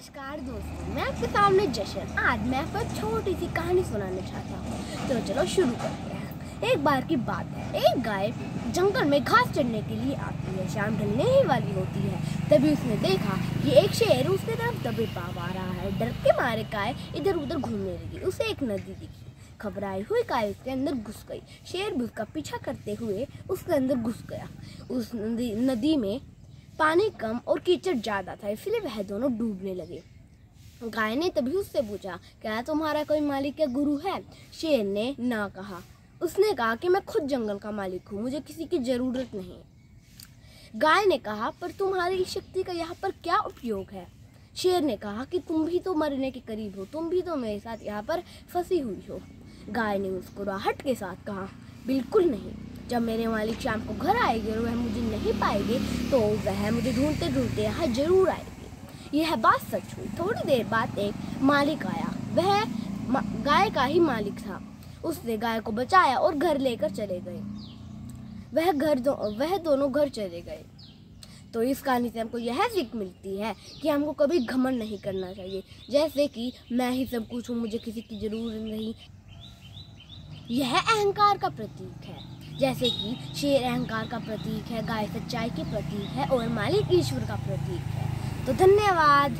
नमस्कार दोस्तों, मैं आपके सामने जशन। आज मैं आपको छोटी सी कहानी सुनाना चाहता हूँ। तो चलो शुरू करते हैं। एक बार की बात है, एक गाय जंगल में घास चढ़ने के लिए आती है, शाम ढलने ही वाली होती है। तभी उसने देखा कि एक शेर उसके तरफ़ दबे पाव आ रहा है। डर के मारे गाय इधर उधर घूमने लगी। उसे एक नदी दिखी। घबराई हुई गाय उसके अंदर घुस गई। शेर भी उसका पीछा करते हुए उसके अंदर घुस गया। उस नदी नदी में पानी कम और कीचड़ ज़्यादा था, इसलिए वह दोनों डूबने लगे। गाय ने तभी उससे पूछा, क्या तुम्हारा कोई मालिक या गुरु है? शेर ने ना कहा। उसने कहा कि, मैं खुद जंगल का मालिक हूँ, मुझे किसी की ज़रूरत नहीं। गाय ने कहा, पर तुम्हारी शक्ति का यहाँ पर क्या उपयोग है? शेर ने कहा कि, तुम भी तो मरने के करीब हो, तुम भी तो मेरे साथ यहाँ पर फंसी हुई हो। गाय ने मुस्कुराहट के साथ कहा, बिल्कुल नहीं। जब मेरे मालिक शाम को घर आएँगे और वह मुझे नहीं पाएँगे तो वह मुझे ढूंढते ढूंढते यहाँ ज़रूर आएँगे। यह बात सच हुई। थोड़ी देर बाद एक मालिक आया। वह गाय का ही मालिक था। उसने गाय को बचाया और घर लेकर चले गए। वह घर दो वह दोनों घर चले गए। तो इस कहानी से हमको यह सीख मिलती है कि हमको कभी घमंड नहीं करना चाहिए। जैसे कि मैं ही सब कुछ हूँ, मुझे किसी की ज़रूरत नहीं। यह अहंकार का प्रतीक है। जैसे कि शेर अहंकार का प्रतीक है, गाय सच्चाई के प्रतीक है और मालिक ईश्वर का प्रतीक है। तो धन्यवाद।